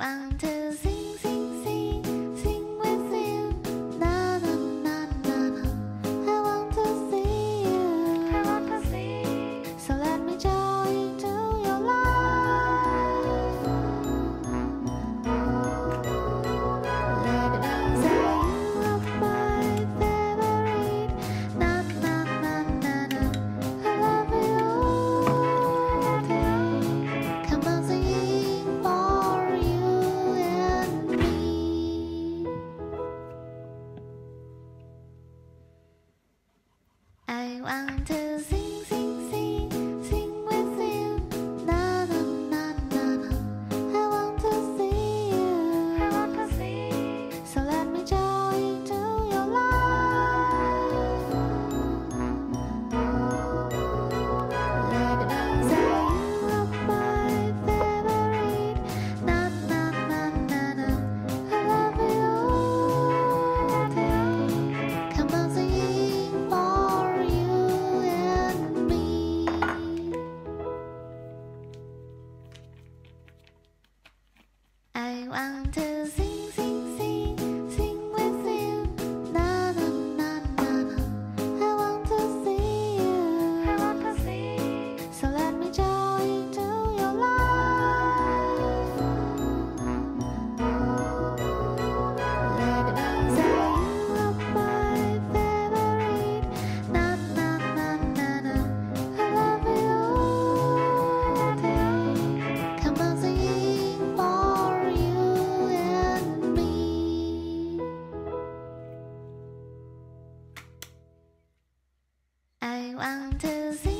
want to I want to see. I want to see. One, two, three.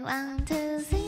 I want to see